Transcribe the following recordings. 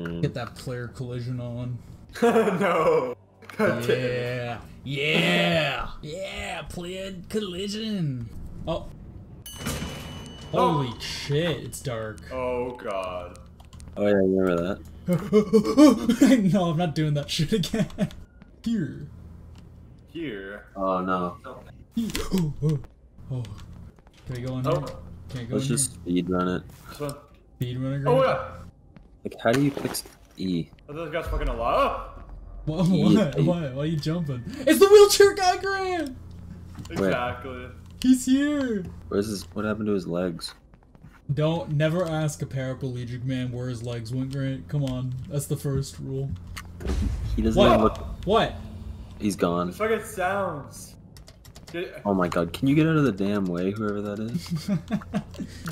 Get mm. that player collision on. no. God damn. Yeah, yeah, yeah, player collision. Oh. oh. Holy shit, it's dark. Oh god. Oh yeah, I remember that. no, I'm not doing that shit again. Here. Here. Oh no. Here. Oh, oh, oh. Can I go in oh. here? Oh, Can I go Let's in just speed run it. this one. here? Speed runner. Oh Grant? yeah. Like, how do you fix E? Oh, this guy's fucking alive. What? Yeah. What? What? Why are you jumping? It's the wheelchair guy, Grant. Exactly. He's here. Where's his? What happened to his legs? Don't never ask a paraplegic man where his legs went, Grant. Come on, that's the first rule. He doesn't even What? look. What? He's gone. This fucking sounds. Get, Oh my god, can you get out of the damn way, whoever that is?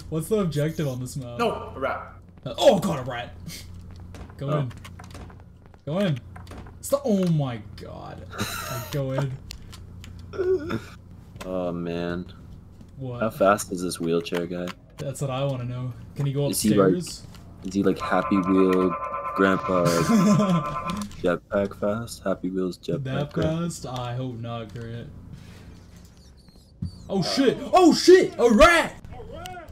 What's the objective on this map? no, a rat. Uh, oh god, a rat. Go Oh. in. Go in. It's the. Oh my god. Go in. Oh man. What? How fast is this wheelchair guy? That's what I want to know. Can he go Is he, like- upstairs? Is he like Happy Wheel Grandpa Jetpack fast? Happy Wheels Jetpack that Grandpa? fast? I hope not, Grant. Oh shit! Oh shit! A rat!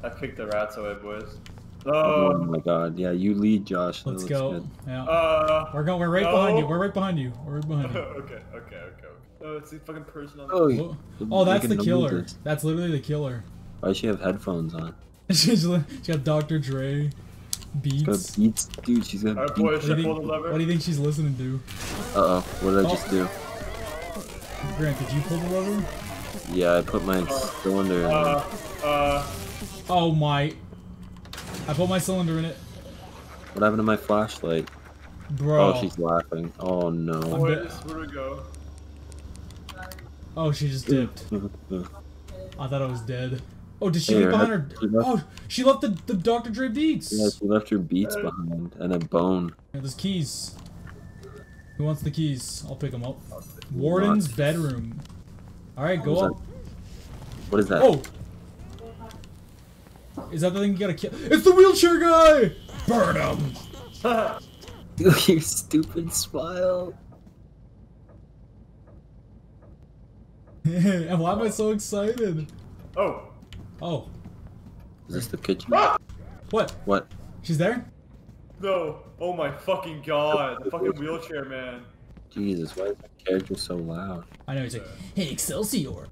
I kicked the rats away, boys. Oh Oh. my god, yeah, you lead Josh. That Let's looks go. good. Yeah. Uh. We're going. We're right no. behind you. We're right behind you. We're right behind you. okay, okay, okay, okay. Oh, it's the fucking person on the. Oh, Whoa. Oh, that's the killer. That's literally the killer. Why does she have headphones on? she's, she got Dr. Dre, She's got Beats. beats, dude. She's got Alright, beats. boys, What do, you think, what do you think she's listening to? Uh oh, what did I Oh. just do? Grant, did you pull the lever? Yeah, I put my cylinder in. Uh, uh, Oh my. I put my cylinder in it. What happened to my flashlight? Bro. Oh, she's laughing. Oh no. boys, where do go? Oh, she just dipped. I thought I was dead. Oh, did she Hey, leave her behind her? she left- Oh, she left the, the Dr. Dre beats. yeah, she left her beats behind and a bone. Here, there's keys. Who wants the keys? I'll pick them up. Warden's bedroom. Alright, go What up. is What is that? Oh! Is that the thing you gotta kill? It's the wheelchair guy! Burn him! Your stupid smile. and why am I so excited? oh. Oh, Is this the kitchen? Ah! what? What? She's there? No. Oh my fucking god. The fucking wheelchair man. Jesus, why is that character so loud? I know, he's like, hey, Excelsior!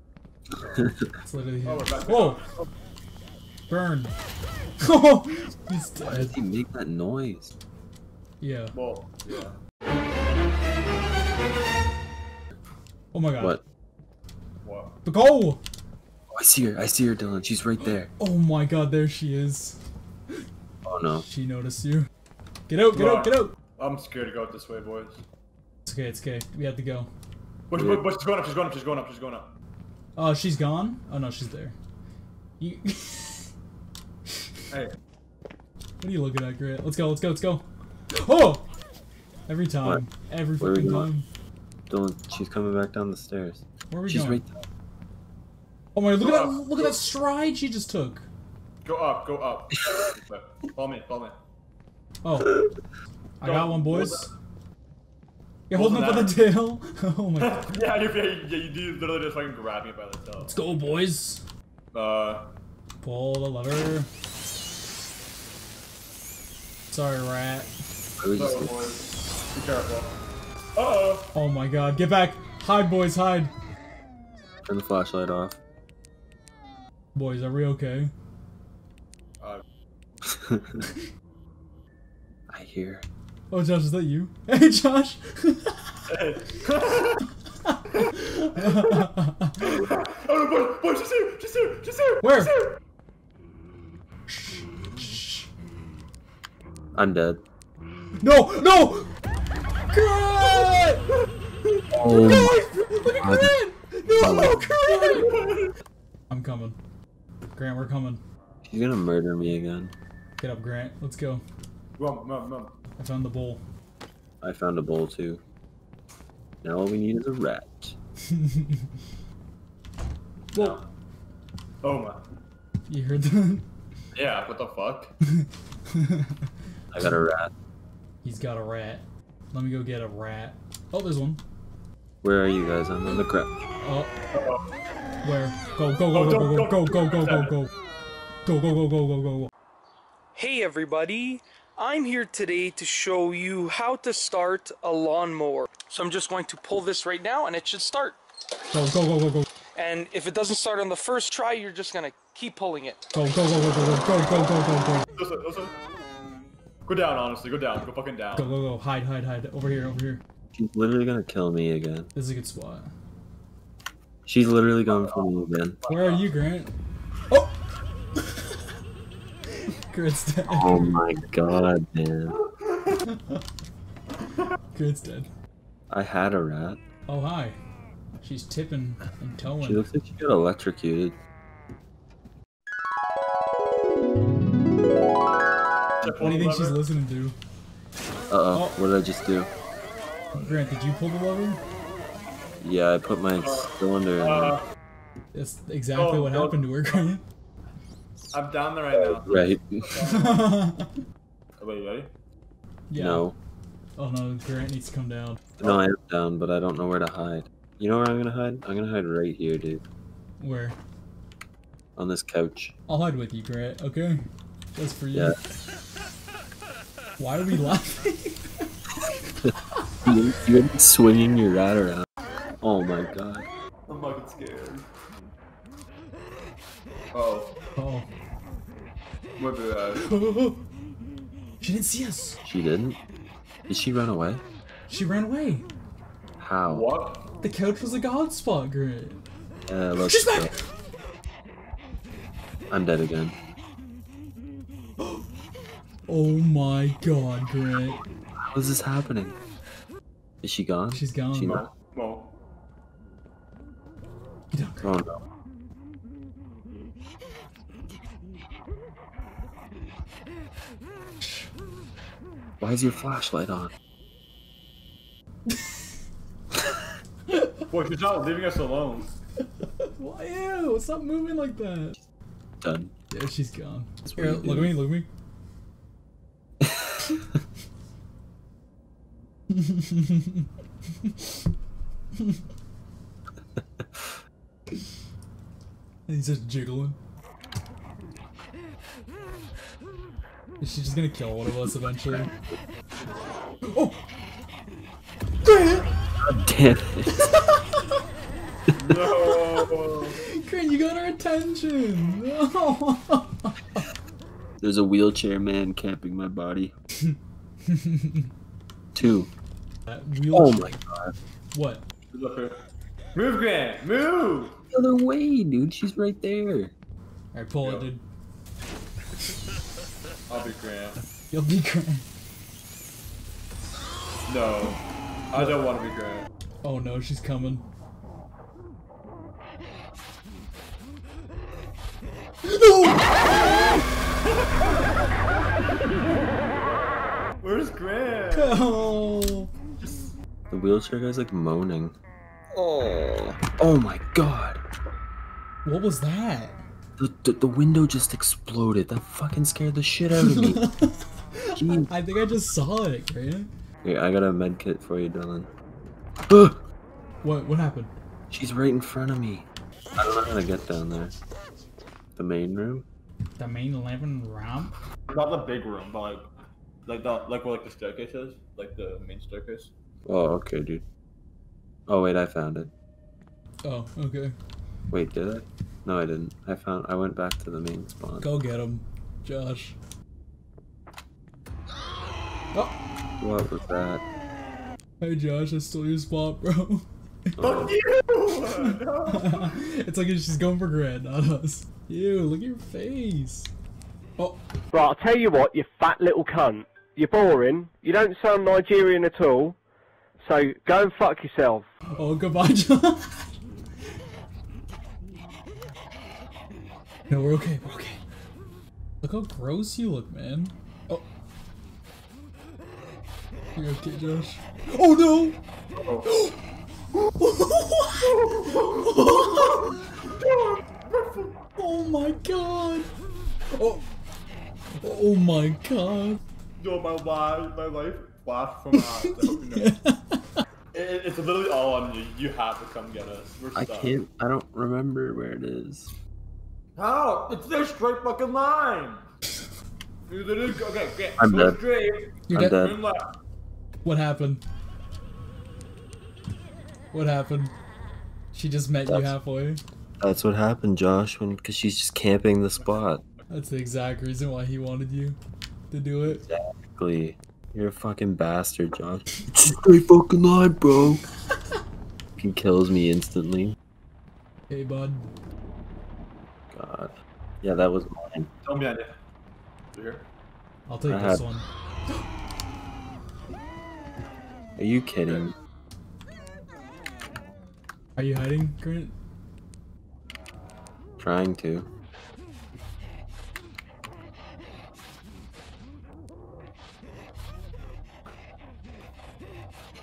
It's literally Oh, him. we're back. Whoa! Burn. Oh, he's Why does he make that noise? Yeah. Well, yeah. Oh my god. What? What? But go! Oh, I see her. I see her, Dylan. She's right there. Oh my god, there she is. Oh no. She noticed you. Get out, get out, get out! I'm scared to go out this way, boys. It's okay, it's okay. We have to go. But, but, but she's going up, she's going up, she's going up, she's going up. Oh, she's gone? Oh no, she's there. You... Hey. What are you looking at, Grant? Let's go, let's go, let's go. Oh! Every time. What? Every Where are we fucking time. Dylan, she's coming back down the stairs. Where are we She's going? right there. Oh my god, look Go at that up. look at that stride she just took. Go up, go up. follow me, follow me. Oh. I got Don't- one, boys. hold You're hold holding up on by the tail. Oh my god. yeah, you, yeah, you, you do literally just fucking grab me by the tail. Let's go, boys. Uh, Pull the lever. Sorry, rat. I was so, just boys. Be careful. Uh-oh. Oh my god, get back. Hide, boys, hide. turn the flashlight off. Boys, are we okay? Uh, I hear. Oh, Josh, is that you? Hey, Josh. hey. oh, boy, boy, she's here, she's here, she's here. Where? She's here. I'm dead. no, no! Grant! Oh, Guys, look at God. Grant! No. Grant! I'm coming. Grant, we're coming. she's gonna murder me again. Get up, Grant. Let's go. Mom, mom, mom. I found the bowl. I found a bowl too. Now all we need is a rat. Whoa. Oh my. You heard that? Yeah, what the fuck? I got a rat. He's got a rat. Let me go get a rat. Oh, there's one. Where are you guys? I'm on the crap. Oh, where? Go, go, Oh, go, don't- go, go, go, go, go, go, go. Go, go, go, go, go, go, go. Hey everybody, I'm here today to show you how to start a lawnmower. So I'm just going to pull this right now and it should start. Go, go, go, go, go. And if it doesn't start on the first try, you're just gonna keep pulling it. Go, go, go, go, go, go, go, go, go, go. Listen, listen. Go down, honestly. Go down. Go fucking Go, down. go, go. Go. Hide, hide, hide. Over here, over here. She's literally gonna kill me again. This is a good spot. She's literally going for me again. Where are you, Grant? Oh! Grant's dead. Oh my god, man. Grant's dead. I had a rat. Oh, hi. She's tipping and She towing. looks like she got electrocuted. What do you think she's listening to? Uh oh, what did I just do? Grant, did you pull the lever? Yeah, I put my cylinder in Uh, there. That's exactly Oh, what no. happened to her, Grant. I'm down there right now. Right. Oh, wait, you ready? yeah. No. Oh no, Grant needs to come down. No, I am down, but I don't know where to hide. You know where I'm gonna hide? I'm gonna hide right here, dude. Where? On this couch. I'll hide with you, Grant, okay? That's for you. Yeah. Why are we laughing? You, you're swinging your rat around. Oh my god. I'm fucking scared. Oh, oh. what did I? she didn't see us. She didn't? Did she run away? She ran away. How? What? The couch was a god spot, Grant. Uh, She's back! I'm dead again. Oh my god, Grant. How is this happening? Is she gone? She's gone. She not? No. Get down, Grant. Oh no. Why is your flashlight on? Boy, she's not leaving us alone. Why? Ew, stop moving like that. Done. Yeah, she's gone. That's Here, look at me, look at me. He's just jiggling. Is she just gonna kill one of us eventually? Oh! Grant! Damn it. No. Grant, you got our attention! No! There's a wheelchair man camping my body. Two. Uh, that Oh my god. What? Move, Grant. Move. The other way, dude. She's right there. Alright, pull it, dude. I'll be Grant. You'll be Grant. No. I don't want to be Grant. Oh no, she's coming. Where's Grant? Oh! The wheelchair guy's like moaning. Oh. Oh my god. What was that? The, the, the window just exploded. That fucking scared the shit out of me. I think I just saw it, Grant. Here, I got a med kit for you, Dylan. What? What happened? She's right in front of me. I don't know how to get down there. The main room? The main living room? Not the big room, but like, like the like where like the staircase is, like the main staircase. Oh, okay, dude. Oh wait, I found it. Oh, okay. Wait, did I? No, I didn't. I found. I went back to the main spawn. Go get him, Josh. Oh! What was that? Hey Josh, I stole your spot, bro. Oh, Fuck you! no. it's like she's going for Grant, not us. Ew, look at your face. Oh, Right, I'll tell you what, you fat little cunt. You're boring. You don't sound Nigerian at all. So go and fuck yourself. oh, goodbye, Josh. No, we're okay, we're okay. Look how gross you look, man. Oh. You're okay, Josh? Oh no! oh my god! Oh, oh my god! Yo, my life, my life splash from us. I hope you know. It, it's literally all on you. You have to come get us. We're I stuck. can't. I don't remember where it is. How? It's their straight fucking line. You literally okay, okay. I'm go dead. straight. You're I'm dead. dead. Left. What happened? What happened? She just met you halfway. That's what happened, Josh. When because she's just camping the spot. That's the exact reason why he wanted you to do it. Glee, you're a fucking bastard, Josh. It's a straight fucking line, bro. he kills me instantly. Hey, bud. God. Yeah, that was mine. Tell me idea. You here? I'll take I this had- one. Are you kidding? Are you hiding, Grant? Trying to.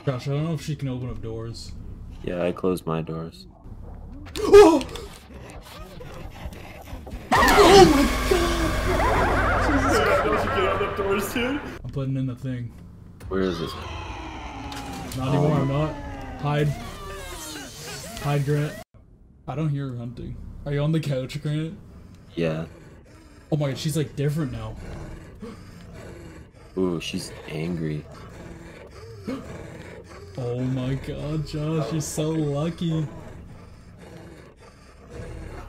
Josh, I don't know if she can open up doors. Yeah, I closed my doors. Oh! Don't you get out the doors too? I'm putting in the thing. Where is it? Not anymore, I'm not. Hide. Hide, Grant. I don't hear her hunting. Are you on the couch, Grant? Yeah. Oh my god, she's like different now. Ooh, she's angry. Oh my god, Josh, you're so lucky.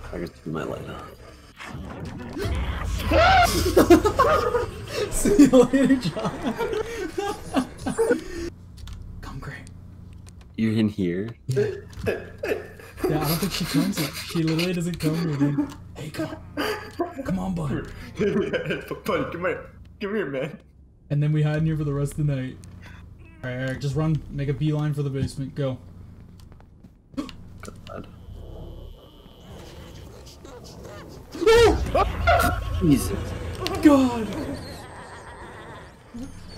I can turn my light on. See you later, Josh. Come, Grant. You're in here? Yeah. Yeah, I don't think she comes. She literally doesn't come here, dude. Hey, come on. Come on, bud. Buddy, come here. Come here, man. And then we hide in here for the rest of the night. Alright, Eric, just run. Make a beeline for the basement. Go. God. Jesus. God!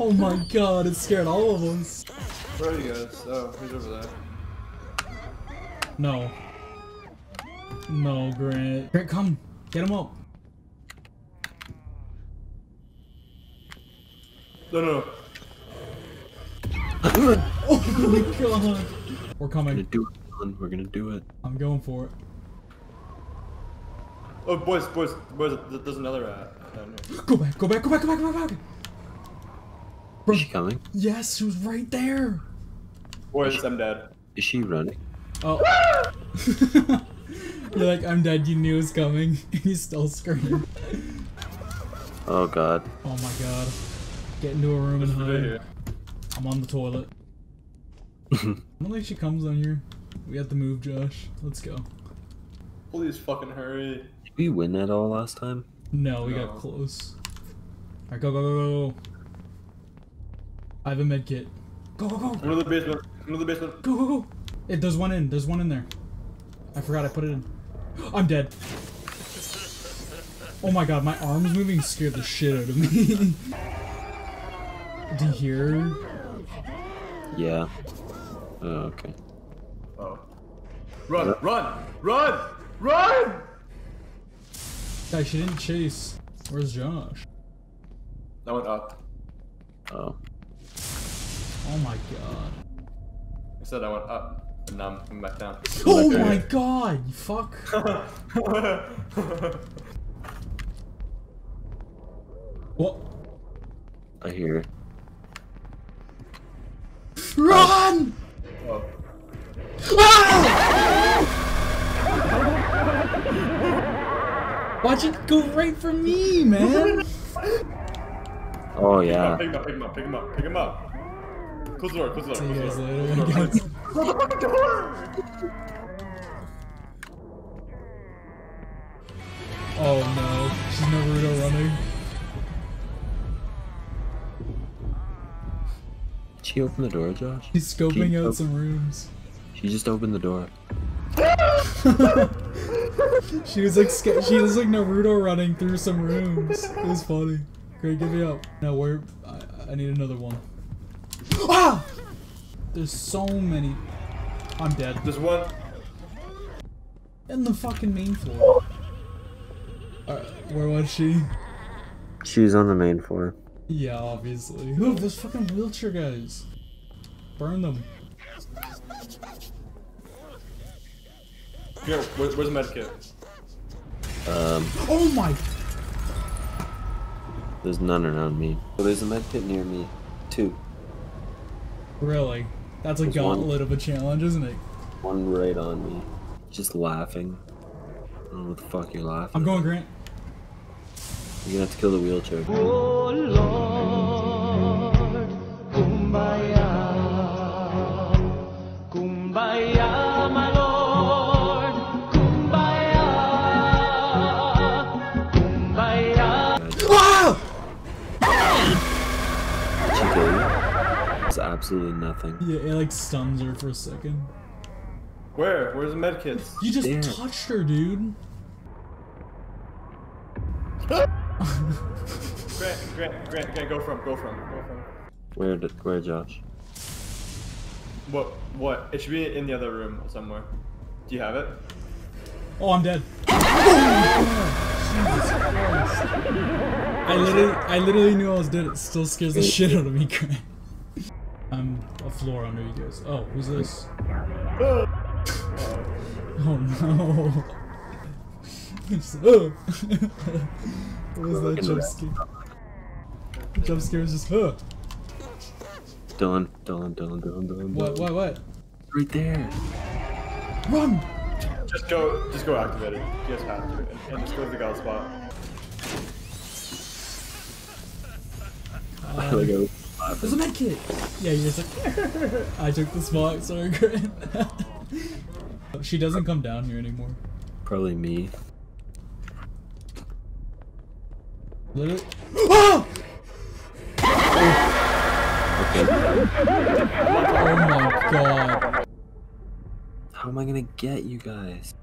Oh my god, it scared all of us. Where are you guys? Oh, he's over there. No. No, Grant. Grant, come. Get him up. No, no, no. Oh my god. We're coming. We're gonna do it, son. We're gonna do it. I'm going for it. Oh, boys, boys, boys, there's another rat down here. Go back, go back, go back, go back, go back, go back. Bro, Is she coming? yes, she was right there. Boys, I'm dead. Is she running? Oh. You're like, I'm dead, you knew it was coming. And you still scream. Oh god. Oh my god. Get into a room and Right hide. Here. I'm on the toilet. I don't think she comes on here. We have to move, Josh. Let's go. Please fucking hurry. Did we win that all last time? No, we No. got close. Alright, go, go, go, go, go. I have a med kit. Go, go, go. Come to the basement. Come to the basement. Go, go, go. It, there's one in. There's one in there. I forgot I put it in. I'm dead. Oh my god, my arm's moving scared the shit out of me. Do you hear? Yeah. Oh, okay. Oh. Run, run, run, run! Guys, she didn't chase. Where's Josh? That went up. Oh. Oh my god. I said I went up. And now I'm coming back down. Oh Okay. my god, you fuck. What? I hear. Run! oh. Why'd you go right for me, man? Oh yeah. Pick him up, pick him up, pick him up, pick him up. Close the door, close the door. Close the door. later. Close the door. Close the door! Oh no, she's Naruto running. She opened the door, Josh? He's scoping Pete, out some rooms. She just opened the door. She was like, she was like Naruto running through some rooms. It was funny. Great, give me up. No, where? I, I need another one. Ah! There's so many. I'm dead. There's one. In the fucking main floor. Alright, where was she? She's on the main floor. Yeah, obviously. Look, those fucking wheelchair guys. Burn them. Here, where, where's the medkit? Um, Oh my! there's none around me. Oh, there's a medkit near me. Two. Really? That's a There's one. gauntlet of a challenge, isn't it? One right on me. Just laughing. I don't know what the fuck you're laughing. I'm going Grant. You're gonna have to kill the wheelchair. Ah! Absolutely nothing. Yeah, it like stuns her for a second. Where? Where's the medkits? You just Damn. touched her, dude. Grant, Grant, Grant, Grant, go from, go from, go from. Where did, where, Josh? What? What? It should be in the other room somewhere. Do you have it? Oh, I'm dead. Jesus Christ. I literally, I literally knew I was dead. It still scares the shit out of me, Grant. I'm a floor under you guys. Oh, who's this? Oh no. Just, oh. what was that jump scare? Jump scare is just, huh. Dylan, Dylan, Dylan, Dylan, Dylan. What, what, what? Right there. Run! Just go, just go activate it. You guys have to, and, and just go to the god spot. Um, like, I was There's a med kit! Yeah, you're just like, I took the spot, sorry, Grant. she doesn't come down here anymore. probably me. Literally. Ah! Okay. Oh my god. How am I gonna get you guys?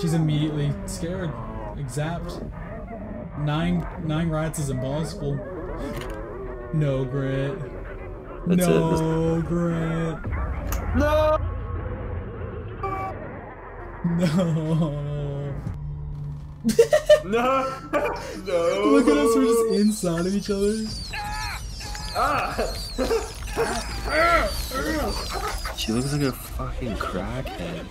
She's immediately scared. Like zapped. Nine nine rats is impossible. No, Grant. That's it, no, Grant. No! No. No! no! Look at us, we're just inside of each other. Ah! She looks like a fucking crackhead.